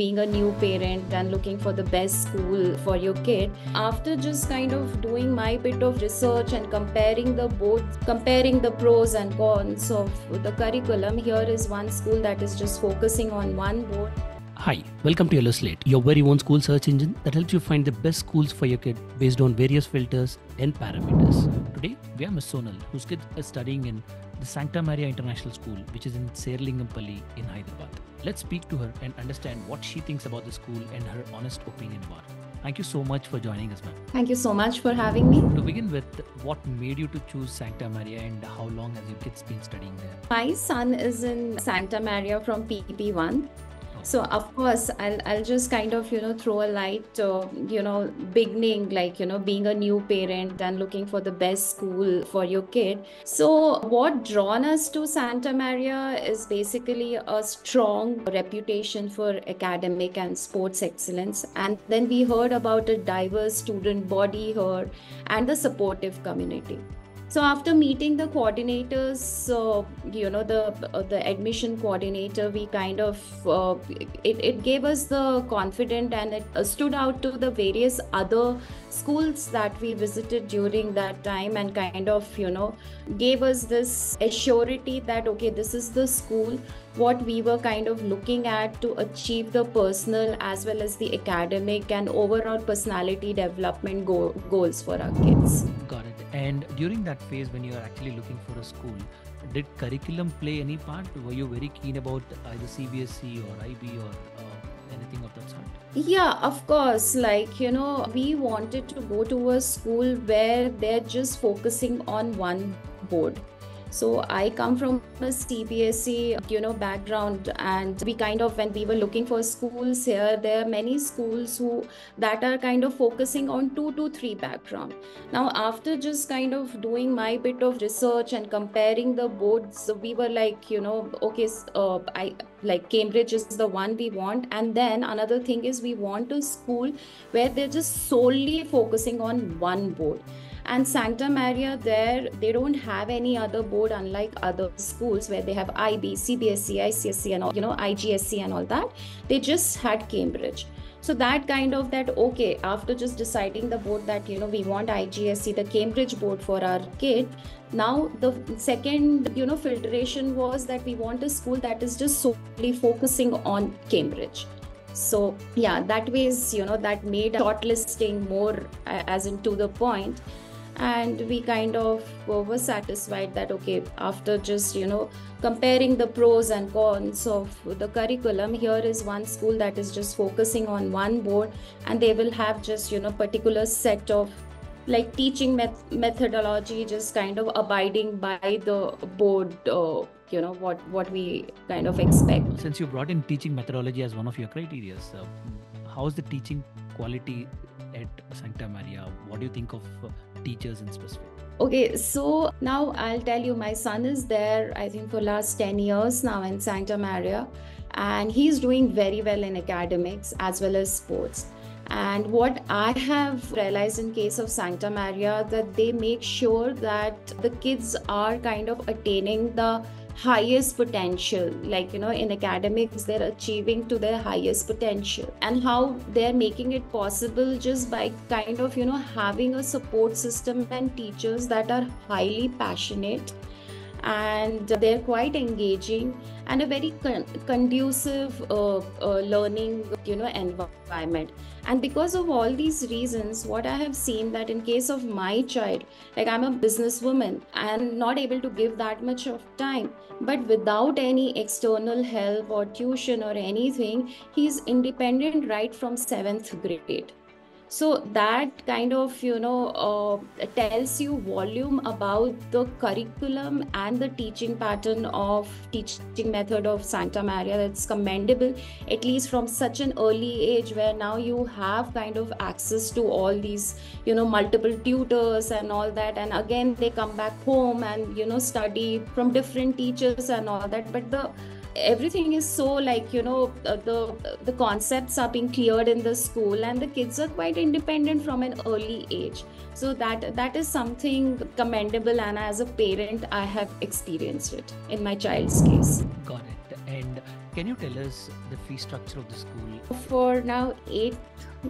being a new parent and looking for the best school for your kid after just kind of doing my bit of research and comparing the both comparing the pros and cons of the curriculum here is one school that is just focusing on one board Hi, welcome to Yellow Slate, your very own school search engine that helps you find the best schools for your kid based on various filters and parameters. Today, we have Ms. Sonal, whose kid is studying in the Sancta Maria International School, which is in Serlingampalli in Hyderabad. Let's speak to her and understand what she thinks about the school and her honest opinion about it. Thank you so much for joining us, ma'am. Thank you so much for having me. To begin with, what made you to choose Santa Maria and how long has your kids been studying there? My son is in Santa Maria from PP1 so of course i'll i'll just kind of you know throw a light uh, you know beginning like you know being a new parent and looking for the best school for your kid. So what drawn us to santa maria is basically a strong reputation for academic and sports excellence. And then we heard about a diverse student body here and the supportive community so after meeting the coordinators so you know the uh, the admission coordinator we kind of uh, it, it gave us the confidence and it uh, stood out to the various other schools that we visited during that time and kind of you know gave us this assurity that okay this is the school what we were kind of looking at to achieve the personal as well as the academic and overall personality development go- goals for our kids. Got it. And during that phase when you are actually looking for a school did curriculum play any part? Were you very keen about either cbse or ib or uh, anything of that sort? Yeah of course. Like you know we wanted to go to a school where they're just focusing on one board so I come from a CBSE, you know, background, and we kind of when we were looking for schools here, there are many schools who that are kind of focusing on two to three background. Now after just kind of doing my bit of research and comparing the boards, we were like, you know, okay, uh, I like Cambridge is the one we want, and then another thing is we want a school where they're just solely focusing on one board and sancta maria there they don't have any other board unlike other schools where they have ib cbse icse and all you know igcse and all that. They just had cambridge. So that kind of that okay after just deciding the board that you know we want igcse the cambridge board for our kid now the second you know filtration was that we want a school that is just solely focusing on cambridge. So yeah that ways you know that made shortlisting more uh, as in to the point and we kind of were satisfied that okay after just you know comparing the pros and cons of the curriculum here is one school that is just focusing on one board and they will have just you know particular set of like teaching met- methodology just kind of abiding by the board uh, you know what what we kind of expect. Since you brought in teaching methodology as one of your criteria so how's the teaching quality at Santa maria what do you think of uh, teachers in specific? Okay, so now I'll tell you, my son is there, I think, for last 10 years now in Santa Maria, and he's doing very well in academics as well as sports. And what I have realized in case of Santa Maria that they make sure that the kids are kind of attaining the highest potential. Like you know in academics they're achieving to their highest potential. And how they're making it possible just by kind of you know having a support system and teachers that are highly passionate and they're quite engaging and a very con- conducive uh, uh, learning you know environment. And because of all these reasons what i have seen that in case of my child like i'm a businesswoman and not able to give that much of time but without any external help or tuition or anything he's independent right from 7th grade so that kind of you know uh, tells you volume about the curriculum and the teaching pattern of teaching method of santa maria that's commendable at least from such an early age where now you have kind of access to all these you know multiple tutors and all that. And again they come back home and you know study from different teachers and all that. But the everything is so like you know the the concepts are being cleared in the school and the kids are quite independent from an early age. So that that is something commendable and as a parent i have experienced it in my child's case. Got it. And can you tell us the fee structure of the school? For now 8th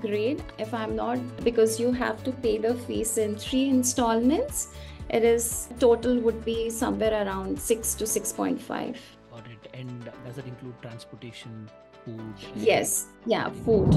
grade if i'm not because you have to pay the fees in three installments it is total would be somewhere around 6 to 6.5 does it include transportation, food? Yes, yeah, food.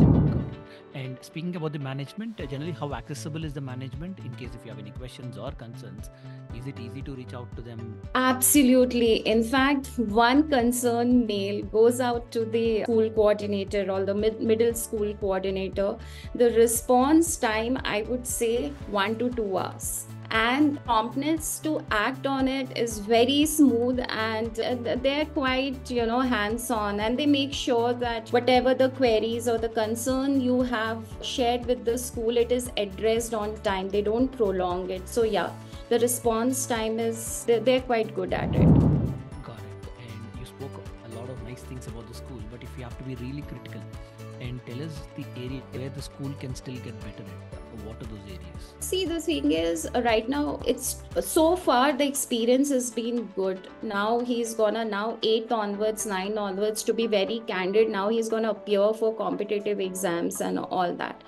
And speaking about the management, uh, generally, how accessible is the management in case if you have any questions or concerns? Is it easy to reach out to them? Absolutely. In fact, one concern mail goes out to the school coordinator or the mid- middle school coordinator. The response time, I would say, one to two hours and promptness to act on it is very smooth and uh, they're quite you know hands on and they make sure that whatever the queries or the concern you have shared with the school it is addressed on time. They don't prolong it. So yeah the response time is they're quite good at it. Got it and you spoke a lot of nice things about the school but if you have to be really critical and tell us the area where the school can still get better at. What are those areas? See the thing is uh, right now it's so far the experience has been good. Now he's gonna now 8 onwards 9 onwards to be very candid now he's gonna appear for competitive exams and all that.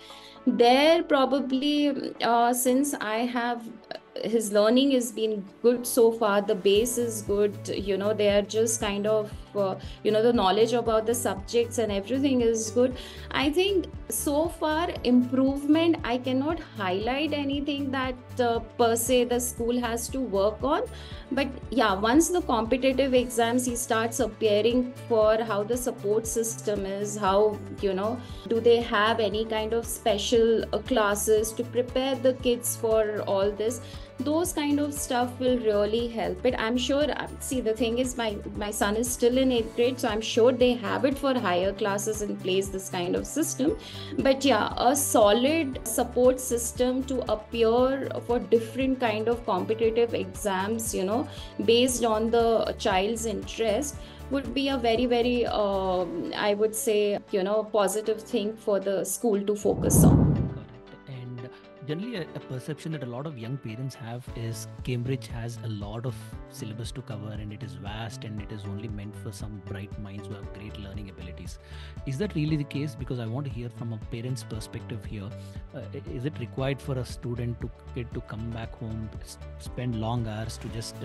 There probably uh, since i have his learning has been good so far. The base is good. You know they are just kind of uh, you know the knowledge about the subjects and everything is good. I think so far improvement i cannot highlight anything that uh, per se the school has to work on. But yeah once the competitive exams he starts appearing for how the support system is how you know do they have any kind of special uh, classes to prepare the kids for all this those kind of stuff will really help it. I'm sure uh, see the thing is my my son is still in 8th grade so i'm sure they have it for higher classes in place this kind of system. But yeah a solid support system to appear for different kind of competitive exams you know based on the child's interest would be a very very uh, i would say you know positive thing for the school to focus on generally a, a, perception that a lot of young parents have is cambridge has a lot of syllabus to cover and it is vast and it is only meant for some bright minds who have great learning abilities. Is that really the case? Because i want to hear from a parent's perspective here. Uh, is it required for a student to get to come back home spend long hours to just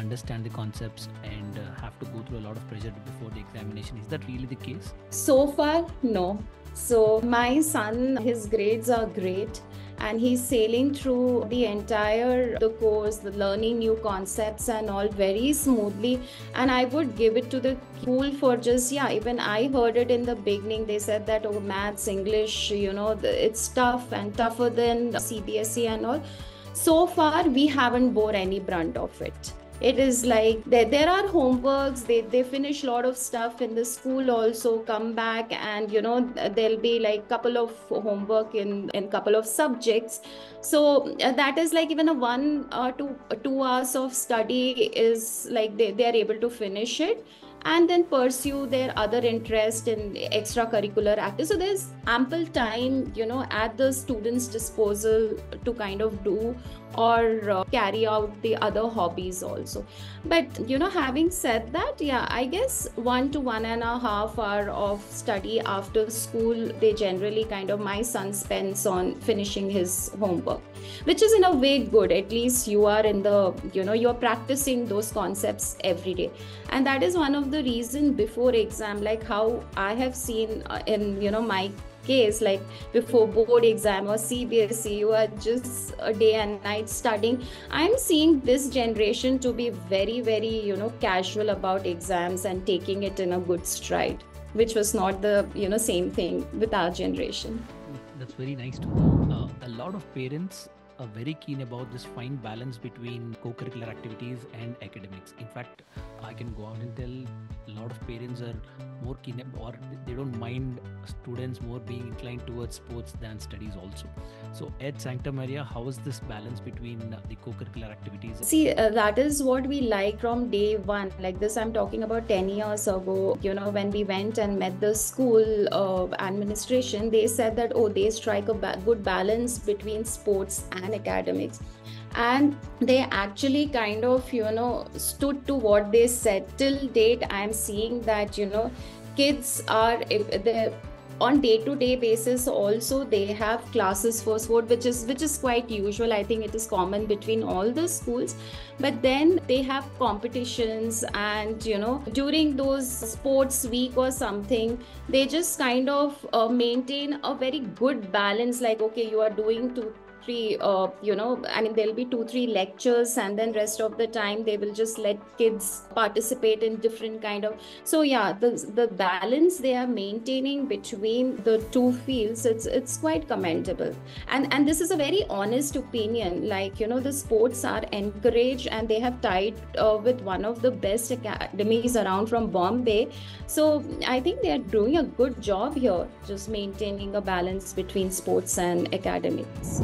understand the concepts and uh, have to go through a lot of pressure before the examination? Is that really the case? So far no so my son his grades are great and he's sailing through the entire the course the learning new concepts and all very smoothly. And i would give it to the school for just yeah even i heard it in the beginning. They said that oh maths english you know it's tough and tougher than cbse and all. So far we haven't bore any brunt of it it is like there, there are homeworks they, they finish a lot of stuff in the school also come back and you know there'll be like a couple of homework in in couple of subjects. So uh, that is like even a one or two two hours of study is like they, they are able to finish it and then pursue their other interest in extracurricular activities. So there's ample time you know at the students disposal to kind of do or uh, carry out the other hobbies also. But you know having said that yeah i guess one to one and a half hour of study after school they generally kind of my son spends on finishing his homework which is in a way good. At least you are in the you know you're practicing those concepts every day. And that is one of the reason before exam like how i have seen uh, in you know my case like before board exam or cbse you are just a day and night studying. I'm seeing this generation to be very very you know casual about exams and taking it in a good stride which was not the you know same thing with our generation. That's very nice to know. Uh, a lot of parents are very keen about this fine balance between co-curricular activities and academics. In fact, I can go out and tell a lot of parents are more keen or they don't mind students more being inclined towards sports than studies also. So at Sancta Maria, how is this balance between the co-curricular activities? See, uh, that is what we like from day one. Like this, I'm talking about 10 years ago. You know, when we went and met the school uh, administration, they said that, oh, they strike a ba- good balance between sports and academics. And they actually kind of you know stood to what they said till date. I'm seeing that you know kids are they on day to day basis also they have classes for sport which is which is quite usual. I think it is common between all the schools. But then they have competitions and you know during those sports week or something they just kind of uh, maintain a very good balance. Like okay you are doing to three uh, you know i mean there'll be two three lectures and then rest of the time they will just let kids participate in different kind of so yeah the the balance they are maintaining between the two fields it's it's quite commendable. And and this is a very honest opinion like you know the sports are encouraged and they have tied uh, with one of the best academies around from bombay. So i think they are doing a good job here just maintaining a balance between sports and academics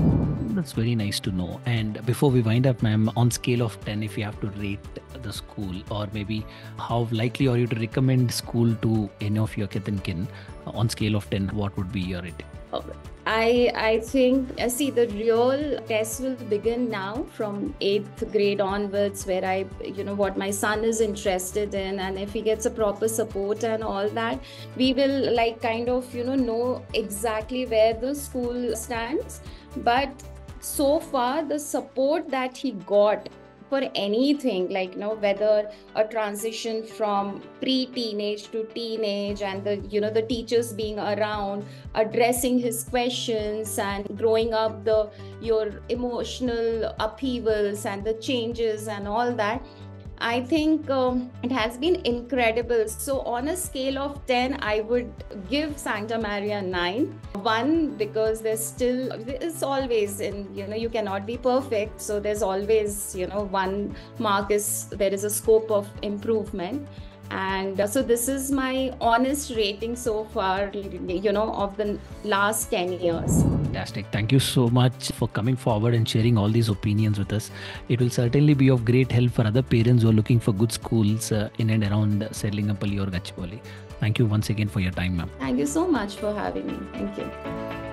that's very nice to know. And before we wind up, ma'am, on scale of 10, if you have to rate the school, or maybe how likely are you to recommend school to any of your kith and kin? On scale of 10, what would be your rating? I I think uh, see the real test will begin now from eighth grade onwards, where I you know what my son is interested in, and if he gets a proper support and all that, we will like kind of you know know exactly where the school stands. But so far the support that he got for anything like you know whether a transition from pre-teenage to teenage and the you know the teachers being around addressing his questions and growing up the your emotional upheavals and the changes and all that I think um, it has been incredible. So, on a scale of 10, I would give Sancta Maria 9. One, because there's still, it's always in, you know, you cannot be perfect. So, there's always, you know, one mark is there is a scope of improvement and uh, so this is my honest rating so far you know of the last 10 years fantastic. Thank you so much for coming forward and sharing all these opinions with us. It will certainly be of great help for other parents who are looking for good schools uh, in and around Serlingapalli or Gachibowli thank you once again for your time ma'am. Thank you so much for having me. Thank you